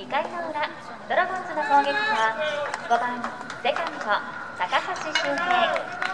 2回の裏ドラゴンズの攻撃は5番セカンド高橋周平。